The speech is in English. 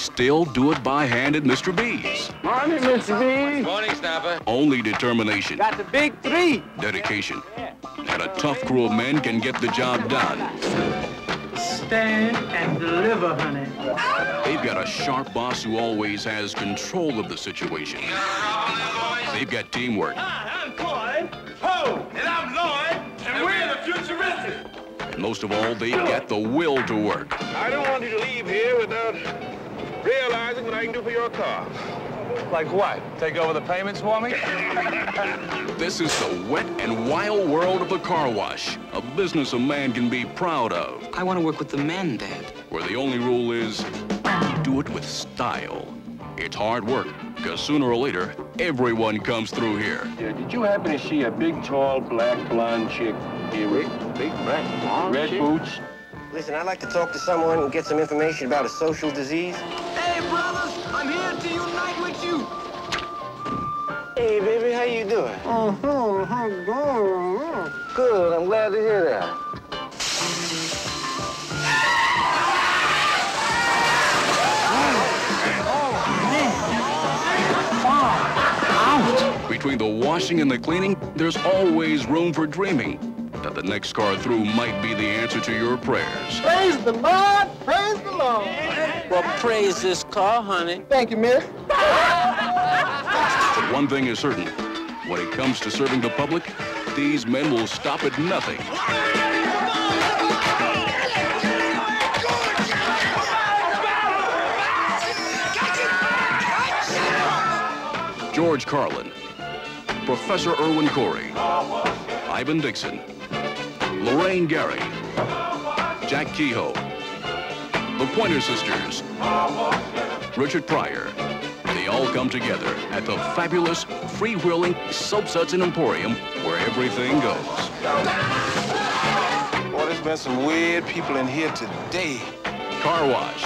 still do it by hand at Mr. B's. Morning, Mr. B. Morning, Snapper. Only determination, Got the big three. dedication, and a tough crew of men can get the job done. Stand and deliver, honey. They've got a sharp boss who always has control of the situation. They've got teamwork, I'm Floyd. Ho! And I'm Lloyd. And we're the Futuristic. and most of all, they've got the will to work. I don't want you to leave here without realizing what I can do for your car. Like what? Take over the payments for me? This is the wet and wild world of the car wash, a business a man can be proud of, I want to work with the men, Dad. where the only rule is do it with style. It's hard work, because sooner or later, everyone comes through here. Yeah, did you happen to see a big, tall, black, blonde chick here with Big black blonde red chick. boots? Listen, I'd like to talk to someone and get some information about a social disease. Hey, brothers, I'm here to unite with you. Hey, baby, how you doing? Oh, how good. Uh-huh. Good, I'm glad to hear that. Between the washing and the cleaning, there's always room for dreaming that the next car through might be the answer to your prayers. Praise the Lord. Praise the Lord. Well, praise this car, honey. Thank you, miss. But one thing is certain, when it comes to serving the public, these men will stop at nothing. George Carlin, Professor Irwin Corey, Ivan Dixon, Lorraine Gary, Jack Kehoe, the Pointer Sisters, Richard Pryor. They all come together at the fabulous, freewheeling Soap Hudson Emporium where everything goes. Boy, there's been some weird people in here today. Car wash.